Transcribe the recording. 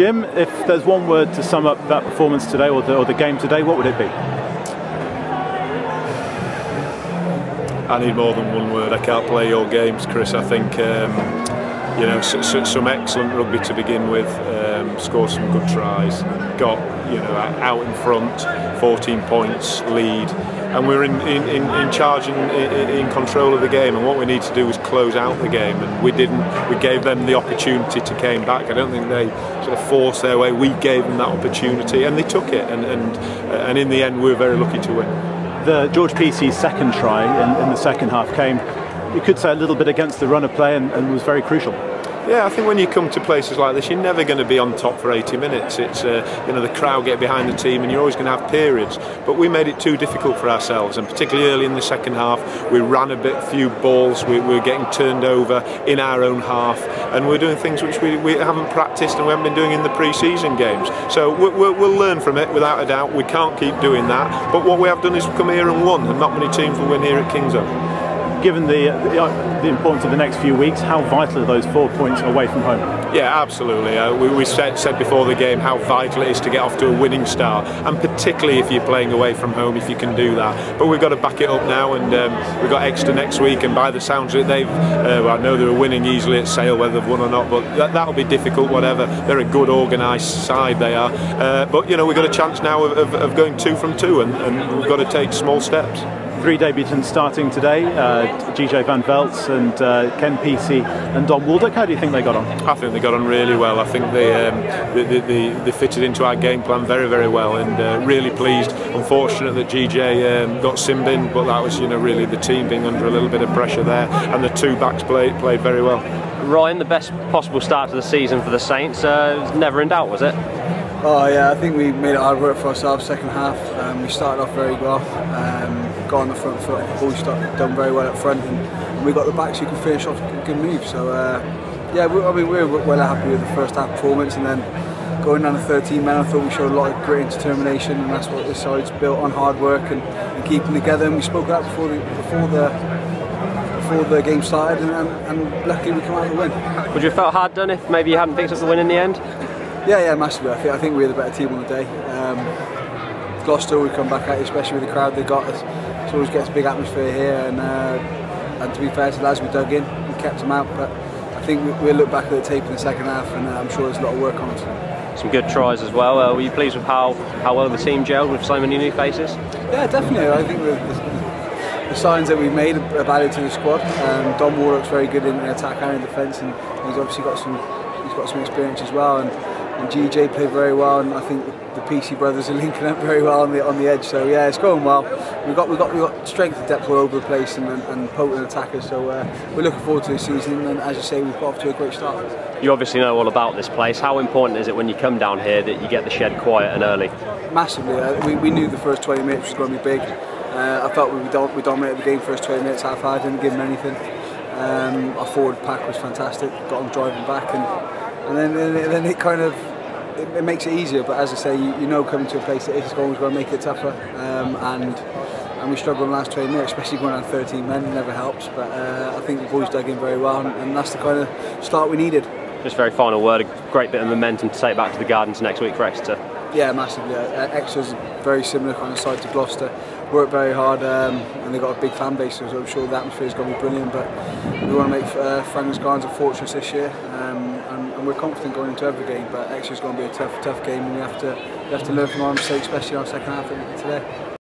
Jim, if there's one word to sum up that performance today or the, or the game today, what would it be? I need more than one word. I can't play your games, Chris. I think um, you know some excellent rugby to begin with. Um, scored some good tries. Got you know out in front, 14 points lead, and we're in in, in charge and in, in control of the game. And what we need to do is close out the game. And we didn't. We gave them the opportunity to came back. I don't think they sort of forced their way. We gave them that opportunity, and they took it. And and and in the end, we were very lucky to win the George Pisi's second try in, in, the second half came, you could say, a little bit against the run of play and, and was very crucial. Yeah, I think when you come to places like this, you're never going to be on top for 80 minutes. It's uh, you know the crowd get behind the team, and you're always going to have periods. But we made it too difficult for ourselves, and particularly early in the second half, we ran a bit few balls. We, we were getting turned over in our own half, and we're doing things which we, we haven't practiced and we haven't been doing in the pre-season games. So we, we, we'll learn from it without a doubt. We can't keep doing that. But what we have done is come here and won, and not many teams will win here at Kingsholm given the, the, the, importance of the next few weeks, how vital are those four points away from home? Yeah, absolutely. Uh, we, we said, said, before the game how vital it is to get off to a winning start, and particularly if you're playing away from home, if you can do that. But we've got to back it up now, and um, we've got Exeter next week, and by the sounds of it, they've, uh, well, I know they were winning easily at Sale, whether they've won or not, but that, that'll be difficult, whatever. They're a good organised side, they are. Uh, but, you know, we've got a chance now of, of, of going two from two, and, and we've got to take small steps three debutants starting today, uh, GJ van Velze and uh, Ken Pisi and Dom Waldouck. How do you think they got on? I think they got on really well. I think they, um, they, they, they, fitted into our game plan very, very well and uh, really pleased. Unfortunate that GJ um, got Simbin, but that was you know really the team being under a little bit of pressure there and the two backs played, played very well. Ryan, the best possible start to the season for the Saints. Uh, never in doubt, was it? Oh yeah, I think we made it hard work for ourselves second half. Um, we started off very well. Um, got on the front foot. Boys done very well up front, and, and we got the backs who could finish off good move. So uh, yeah, we, I mean we were well happy with the first half performance, and then going down to 13 men, I thought we showed a lot of and determination, and that's what this side's built on hard work and, and keeping together. And we spoke out before the before the before the game started, and, and, and luckily we come out with a win. Would you have felt hard done if maybe you hadn't picked up the win in the end? Yeah, yeah, massively. I think I think we were the better team on the day. Um, Gloucester, we come back at, especially with the crowd they got us. It always gets a big atmosphere here, and uh, and to be fair to the lads, we dug in, we kept them out. But I think we, will look back at the tape in the second half, and uh, I'm sure there's a lot of work on it. Some good tries as well. Uh, were you pleased with how, how well the team gelled with so many new faces? Yeah, definitely. I think the, the, the signs that we've made have added to the squad. Um, Dom Waldouck's very good in attack and in defence, and he's obviously got some he's got some experience as well. And and GJ played very well, and I think the Pisi brothers are linking up very well on the on the edge. So yeah, it's going well. We've got we've got we've got strength and depth all over the place, and, and, and potent attackers. So uh, we're looking forward to the season, and as you say, we've got off to a great start. You obviously know all about this place. How important is it when you come down here that you get the shed quiet and early? Massively. Uh, we, we knew the first 20 minutes was going to be big. Uh, I felt we, we dominated the game first 20 minutes half hard, didn't give them anything. Um, our forward pack was fantastic, got them driving back, and, and then, then it kind of it, it, makes it easier. But as I say, you, you know, coming to a place that is always going to make it tougher, um, and and we struggled in the last 20 minutes, especially going on 13 men. Never helps. But uh, I think the boys dug in very well, and, and that's the kind of start we needed. Just very final word, a great bit of momentum to take back to the Gardens next week for Exeter. Yeah, massively. Uh, Exeter's very similar kind of side to Gloucester. Worked very hard um, and they've got a big fan base, so I'm sure the atmosphere is going to be brilliant. But we want to make uh, Franklin's Gardens a fortress this year. Um, and we're confident going into every game. But Exeter's going to be a tough, tough game, and we have to we have to learn from our mistakes, especially our second half today.